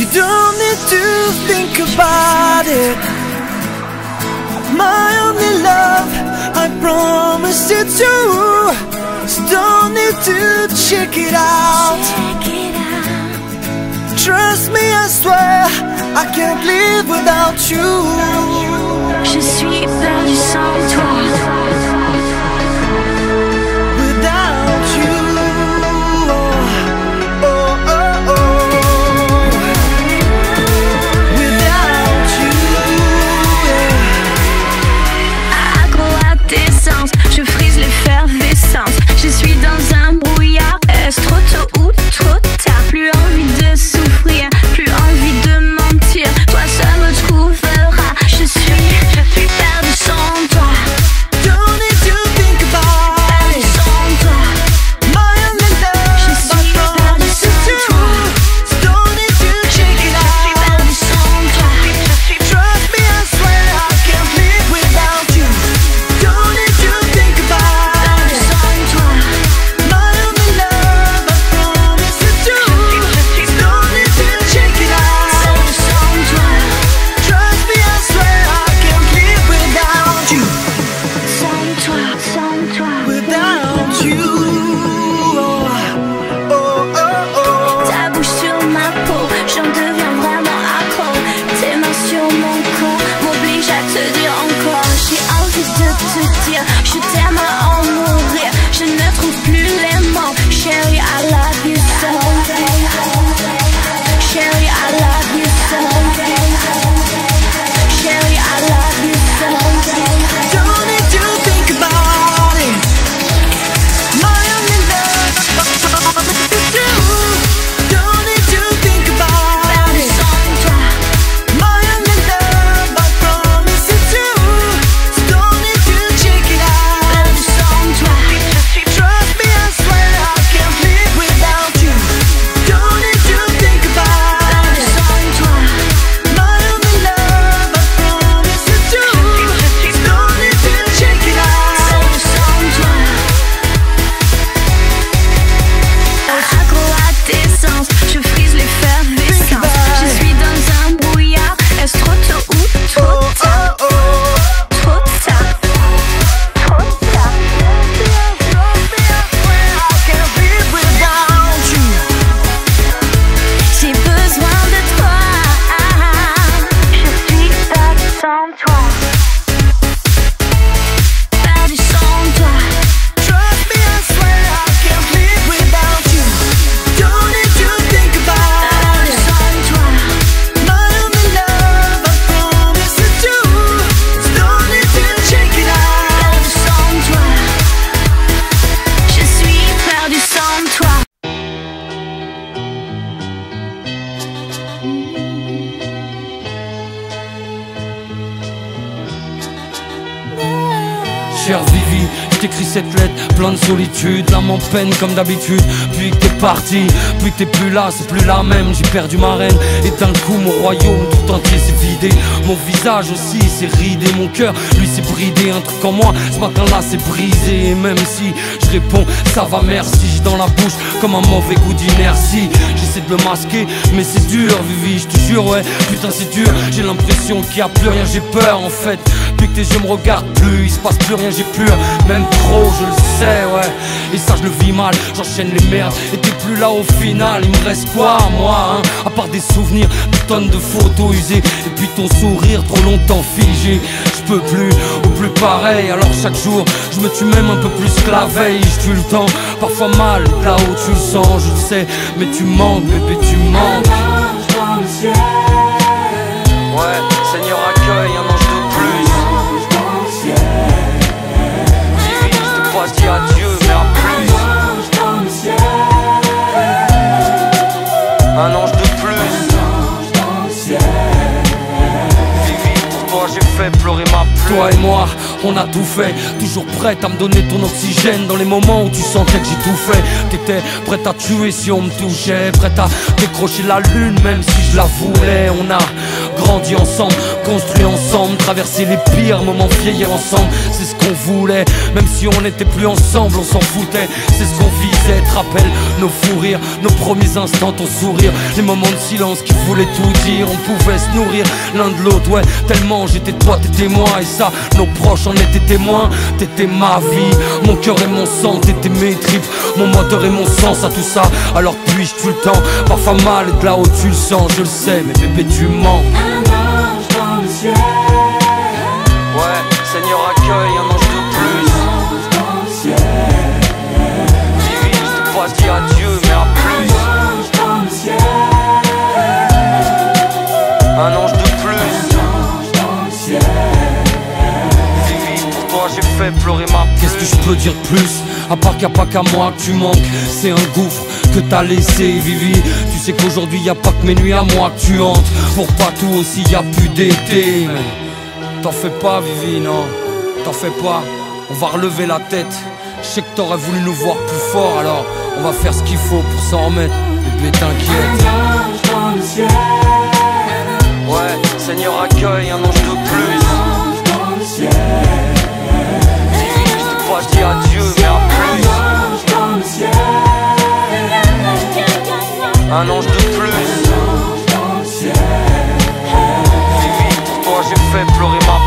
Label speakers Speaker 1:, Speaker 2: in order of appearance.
Speaker 1: You don't need to think about it. My only love, I promise you to. So don't need to check it out. Trust me, I swear, I can't live without you.
Speaker 2: Je suis perdu sans toi.
Speaker 3: T'écris cette lettre, plein de solitude, l'âme en peine comme d'habitude. Puis que t'es parti, puis que t'es plus là, c'est plus la même. J'ai perdu ma reine, et d'un coup mon royaume tout entier s'est vidé. Mon visage aussi s'est ridé, mon cœur lui s'est bridé. Un truc en moi, ce matin-là c'est brisé. Et même si je réponds, ça va merci, j'ai dans la bouche comme un mauvais goût d'inertie. J'essaie de le masquer, mais c'est dur, Vivi, je te jure, ouais, putain c'est dur. J'ai l'impression qu'il y a plus rien, j'ai peur en fait. Tes yeux me regardent plus, il se passe plus rien, j'ai plus, même trop, je le sais, ouais. Et ça, je le vis mal, j'enchaîne les merdes. Et t'es plus là au final, il me reste quoi, moi, hein? À part des souvenirs, des tonnes de photos usées. Et puis ton sourire trop longtemps figé. Je peux plus, ou plus pareil. Alors chaque jour, je me tue même un peu plus que la veille. Je tue le temps, parfois mal, là où tu le sens, je le sais. Mais tu manques, bébé, tu manques. Ouais, Seigneur accueille un toi et moi, on a tout fait. Toujours prête à me donner ton oxygène dans les moments où tu sentais que j'ai tout fait. T'étais prête à tuer si on me touchait, prête à décrocher la lune même si je la voulais. On a grandi ensemble, construit ensemble, traversé les pires moments, vieillir ensemble. C'est ce qu'on voulait, même si on n'était plus ensemble, on s'en foutait. C'est ce qu'on visait, te rappelle nos fous rires, nos premiers instants, ton sourire, les moments de silence qui voulaient tout dire. On pouvait se nourrir l'un de l'autre, ouais, tellement j'étais toi, t'étais moi, et ça, nos proches en étaient témoins. T'étais ma vie, mon cœur et mon sang, t'étais mes tripes, mon moteur et mon sens à tout ça. Alors puis-je tout le temps, parfois mal et de là où tu le sens, je le sais, mais bébé, tu mens. Ouais, Seigneur accueille Dire plus À part qu'il a pas qu'à moi que tu manques. C'est un gouffre que t'as laissé Vivi. Tu sais qu'aujourd'hui y a pas que mes nuits à moi que tu hantes. Pour pas tout aussi y a plus d'été. T'en fais pas Vivi non. T'en fais pas. On va relever la tête. Je sais que t'aurais voulu nous voir plus fort Alors on va faire ce qu'il faut pour s'en remettre. Bébé t'inquiète. Ouais, Seigneur accueille un ange de plus. Vivi, je dit adieu, mais à plus. Un ange de plus. Vivi, pour toi j'ai fait pleurer ma